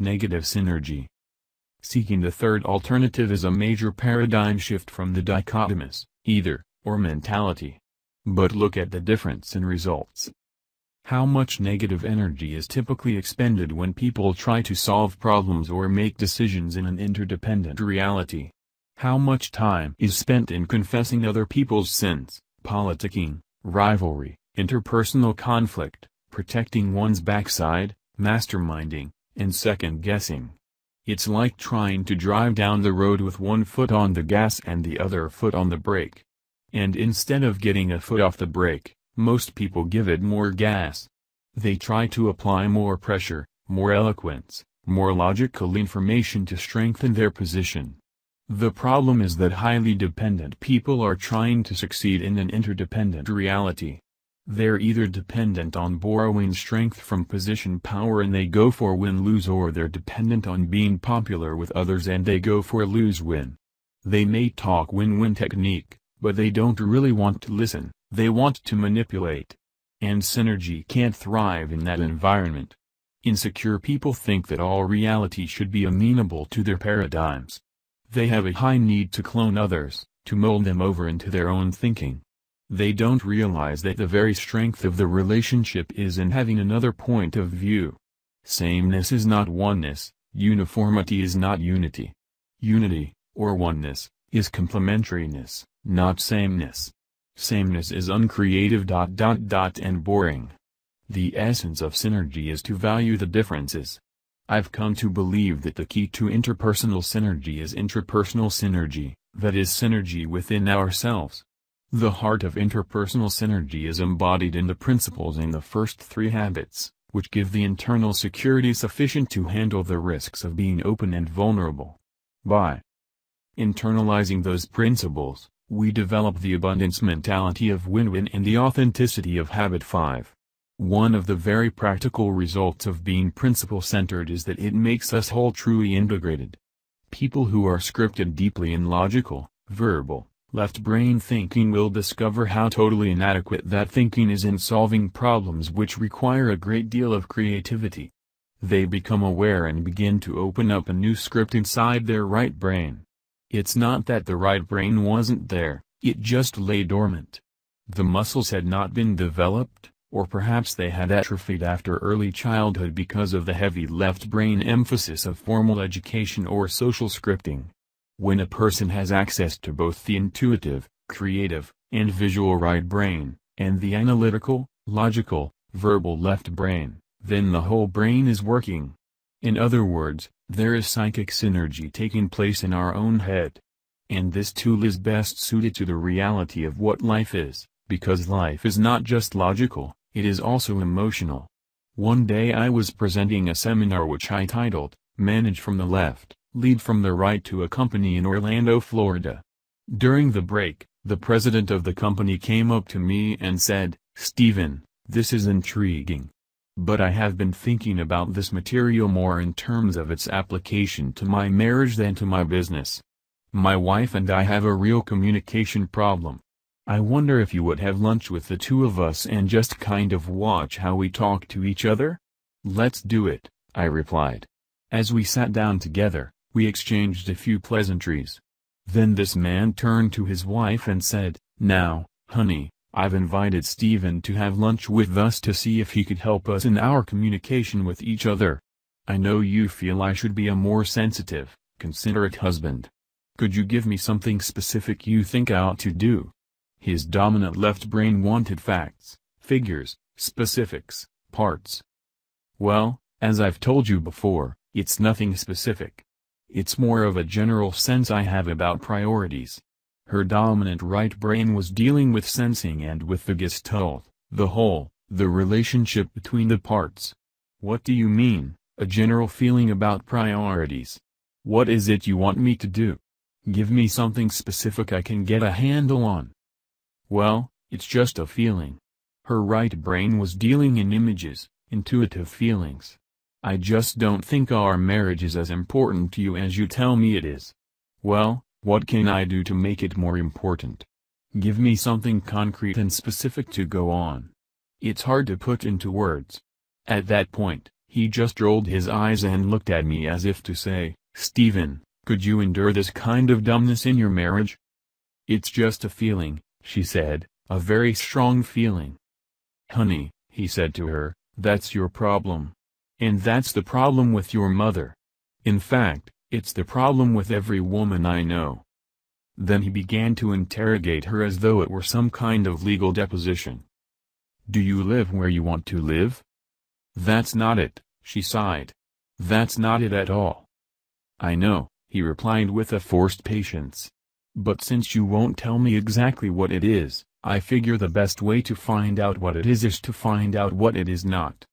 negative synergy. Seeking the third alternative is a major paradigm shift from the dichotomous, either, or mentality. But look at the difference in results. How much negative energy is typically expended when people try to solve problems or make decisions in an interdependent reality? How much time is spent in confessing other people's sins, politicking, rivalry, interpersonal conflict, protecting one's backside, masterminding, and second-guessing? It's like trying to drive down the road with one foot on the gas and the other foot on the brake. And instead of getting a foot off the brake, most people give it more gas. They try to apply more pressure, more eloquence, more logical information to strengthen their position. The problem is that highly dependent people are trying to succeed in an interdependent reality. They're either dependent on borrowing strength from position power and they go for win-lose or they're dependent on being popular with others and they go for lose-win. They may talk win-win technique, but they don't really want to listen, they want to manipulate. And synergy can't thrive in that environment. Insecure people think that all reality should be amenable to their paradigms. They have a high need to clone others, to mold them over into their own thinking. They don't realize that the very strength of the relationship is in having another point of view. Sameness is not oneness, uniformity is not unity. Unity, or oneness, is complementariness, not sameness. Sameness is uncreative dot dot dot and boring. The essence of synergy is to value the differences. I've come to believe that the key to interpersonal synergy is intrapersonal synergy, that is synergy within ourselves. The heart of interpersonal synergy is embodied in the principles in the first three habits, which give the internal security sufficient to handle the risks of being open and vulnerable. By internalizing those principles, we develop the abundance mentality of win-win and the authenticity of habit 5. One of the very practical results of being principle-centered is that it makes us whole truly integrated. People who are scripted deeply in logical, verbal, left-brain thinking will discover how totally inadequate that thinking is in solving problems which require a great deal of creativity. They become aware and begin to open up a new script inside their right brain. It's not that the right brain wasn't there, it just lay dormant. The muscles had not been developed, or perhaps they had atrophied after early childhood because of the heavy left brain emphasis of formal education or social scripting. When a person has access to both the intuitive, creative, and visual right brain, and the analytical, logical, verbal left brain, then the whole brain is working. In other words, there is psychic synergy taking place in our own head. And this tool is best suited to the reality of what life is, because life is not just logical, it is also emotional. One day I was presenting a seminar which I titled, Manage from the Left lead from the right to a company in Orlando, Florida. During the break, the president of the company came up to me and said, Stephen, this is intriguing. But I have been thinking about this material more in terms of its application to my marriage than to my business. My wife and I have a real communication problem. I wonder if you would have lunch with the two of us and just kind of watch how we talk to each other? Let's do it, I replied. As we sat down together, we exchanged a few pleasantries. Then this man turned to his wife and said, Now, honey, I've invited Stephen to have lunch with us to see if he could help us in our communication with each other. I know you feel I should be a more sensitive, considerate husband. Could you give me something specific you think I ought to do? His dominant left brain wanted facts, figures, specifics, parts. Well, as I've told you before, it's nothing specific. It's more of a general sense I have about priorities. Her dominant right brain was dealing with sensing and with the gestalt, the whole, the relationship between the parts. What do you mean, a general feeling about priorities? What is it you want me to do? Give me something specific I can get a handle on. Well, it's just a feeling. Her right brain was dealing in images, intuitive feelings. I just don't think our marriage is as important to you as you tell me it is. Well, what can I do to make it more important? Give me something concrete and specific to go on. It's hard to put into words. At that point, He just rolled his eyes and looked at me as if to say, Stephen, could you endure this kind of dumbness in your marriage? It's just a feeling, she said, a very strong feeling. Honey, he said to her, that's your problem. And that's the problem with your mother. In fact, it's the problem with every woman I know. Then he began to interrogate her as though it were some kind of legal deposition. Do you live where you want to live? That's not it, she sighed. That's not it at all. I know, he replied with a forced patience. But since you won't tell me exactly what it is, I figure the best way to find out what it is is to find out what it is not.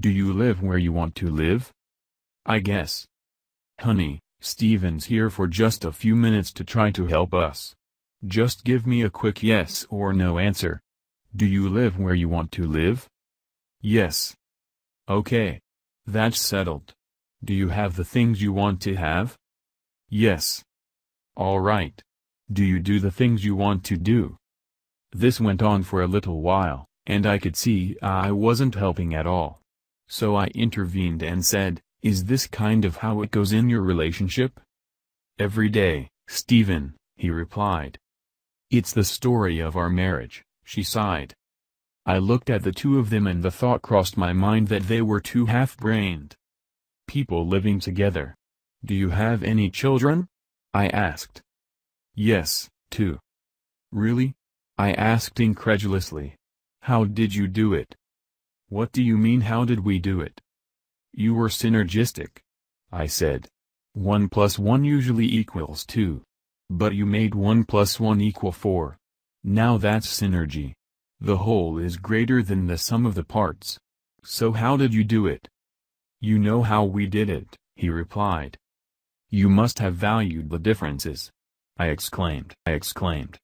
Do you live where you want to live? I guess. Honey, Stephen's here for just a few minutes to try to help us. Just give me a quick yes or no answer. Do you live where you want to live? Yes. Okay. That's settled. Do you have the things you want to have? Yes. All right. Do you do the things you want to do? This went on for a little while, and I could see I wasn't helping at all. So I intervened and said, is this kind of how it goes in your relationship? Every day, Stephen, he replied. It's the story of our marriage, she sighed. I looked at the two of them and the thought crossed my mind that they were two half-brained people living together. Do you have any children? I asked. Yes, two. Really? I asked incredulously. How did you do it? What do you mean how did we do it? You were synergistic. I said. 1 plus 1 usually equals 2. But you made 1 plus 1 equal 4. Now that's synergy. The whole is greater than the sum of the parts. So how did you do it? You know how we did it, he replied. You must have valued the differences. I exclaimed. I exclaimed.